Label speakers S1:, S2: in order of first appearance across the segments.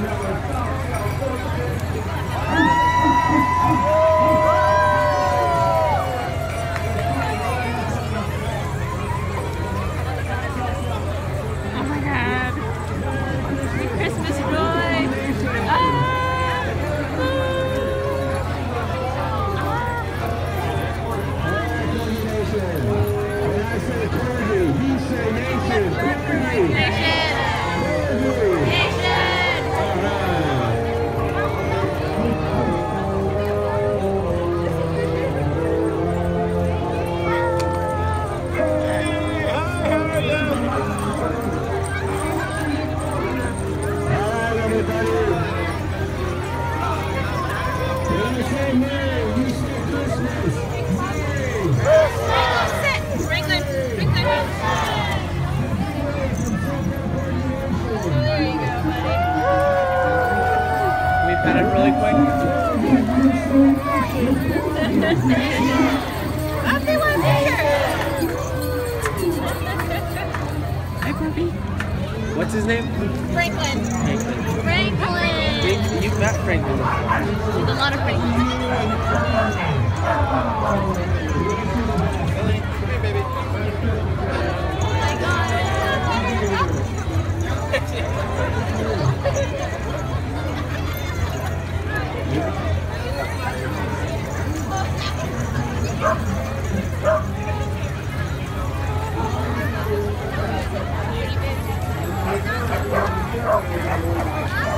S1: じゃあお
S2: 父さん。Really quick.
S1: Everyone here.
S2: Hi, puppy. What's his name?
S1: Franklin.
S2: Franklin.
S1: Franklin.
S2: You, you met Franklin.
S1: There's a lot of Franklins. Oh my god.
S3: All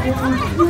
S3: Hi.